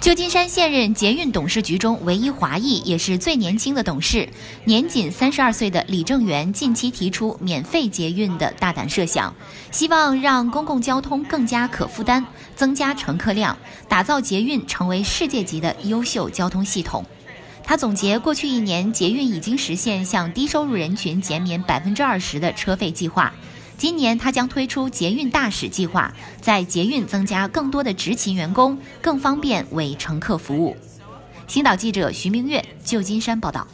旧金山现任捷运董事局中唯一华裔，也是最年轻的董事，年仅三十二岁的李正元近期提出免费捷运的大胆设想，希望让公共交通更加可负担，增加乘客量，打造捷运成为世界级的优秀交通系统。他总结过去一年，捷运已经实现向低收入人群减免百分之二十的车费计划。今年他将推出捷运大使计划，在捷运增加更多的执勤员工，更方便为乘客服务。星岛记者徐明月，旧金山报道。